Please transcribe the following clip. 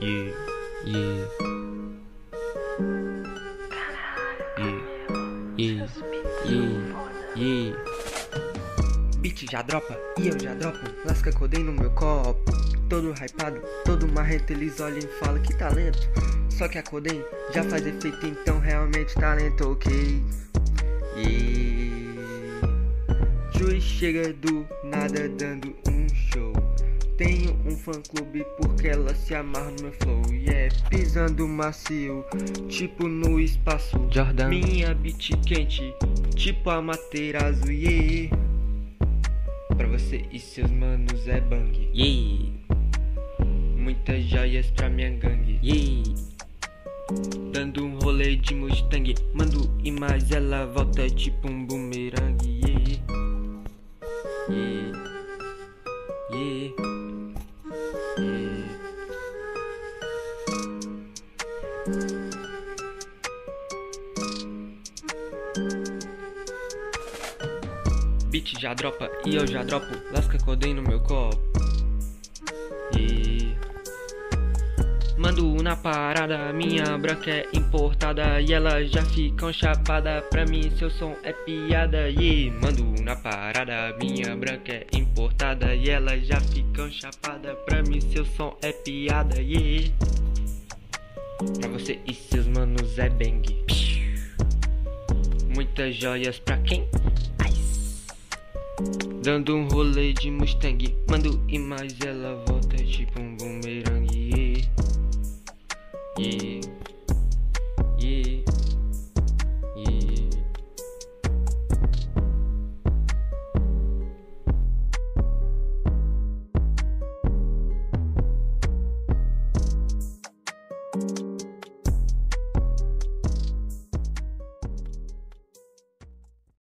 Yeah, yeah. Yeah, yeah, yeah, yeah. Beat já dropa e eu já dropo. Lasca codei no meu copo. Todo hypado, todo marrento, eles olham e falam que talento. Só que a Coden já faz efeito, então realmente talento, ok? Yeah. Juiz chega do nada dando um show. Tenho um fã clube porque ela se amarra no meu flow. Yeah, pisando macio, tipo no espaço. Jordan. Minha beat quente, tipo a Materazzo, yeah. Pra você e seus manos é bang. Yeah, Muitas joias pra minha gangue. yeah. Dando um rolê de Mustang. Mando e mais ela volta tipo um boomerang. Yeah. Yeah. Yeah. Beat já dropa e eu já dropo. Lasca codem no meu copo. Mando na parada, minha branca é importada e elas já ficam chapada pra mim seu som é piada. Yeah. Mando na parada, minha branca é importada e elas já ficam chapada pra mim seu som é piada. Yeah. Pra você e seus manos é bang. Muitas joias pra quem? Dando um rolê de Mustang, mando e mais ela volta tipo um boomerang. 一